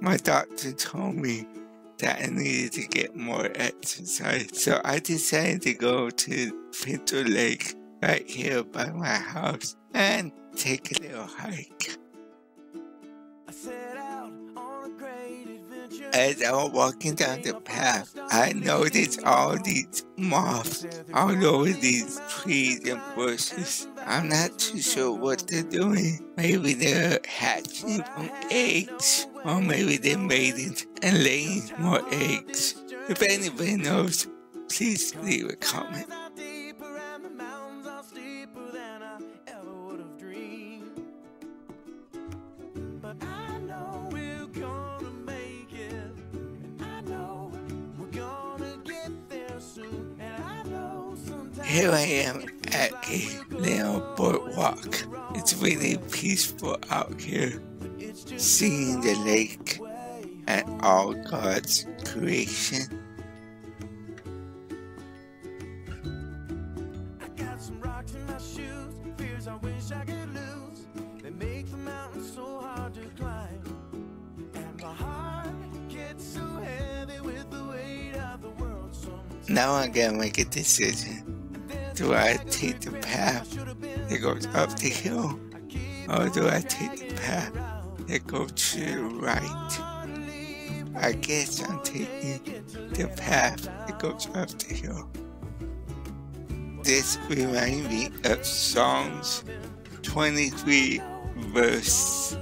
My doctor told me that I needed to get more exercise, so I decided to go to Pinto Lake right here by my house and take a little hike. As I was walking down the path, I noticed all these moths all over these trees and bushes. I'm not too sure what they're doing. Maybe they're hatching from eggs, or maybe they made it and laying more eggs. If anybody knows, please leave a comment. Here I am at a little boardwalk. It's really peaceful out here, seeing the lake and all God's creation. Now I'm gonna make a decision. Do I take the path that goes up the hill or do I take the path that goes to the right? I guess I'm taking the path that goes up the hill. This reminds me of Psalms 23 verse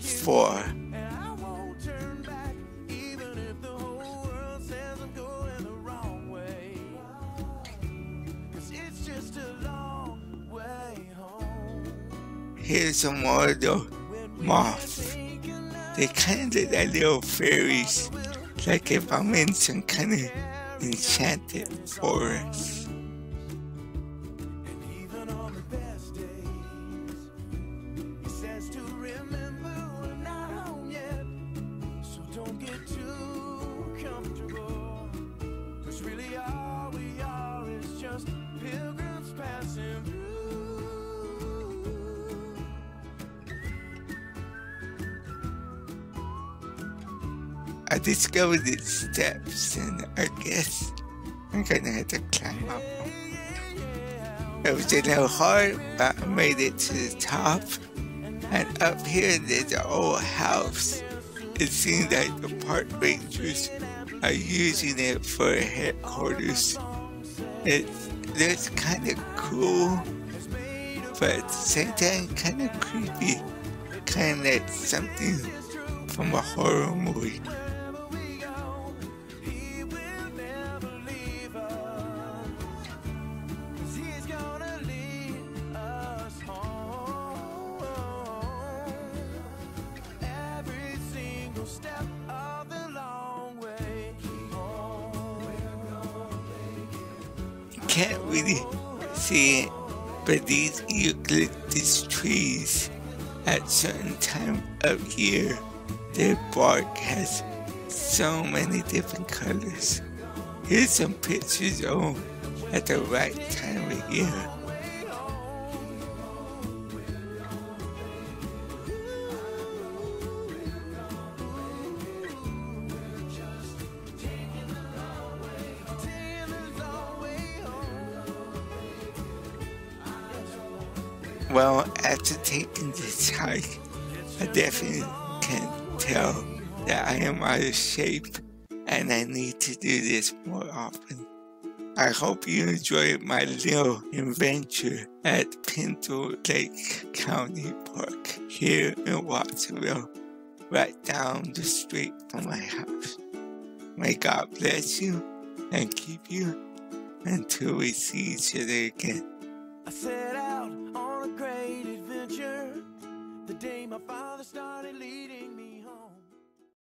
4. Here's some more of the moths. They kind of like little fairies, like if I'm in some kind of enchanted forest. I discovered these steps and I guess I'm gonna have to climb up It was a little hard, but I made it to the top. And up here there's an old house. It seems like the park rangers are using it for headquarters. It looks kind of cool, but at the same time kind of creepy. Kind of like something from a horror movie. can't really see it, but these eucalyptus trees at certain time of year, their bark has so many different colors. Here's some pictures of at the right time of year. Well, after taking this hike, I definitely can tell that I am out of shape and I need to do this more often. I hope you enjoyed my little adventure at Pinto Lake County Park here in Watsonville, right down the street from my house. May God bless you and keep you until we see each other again.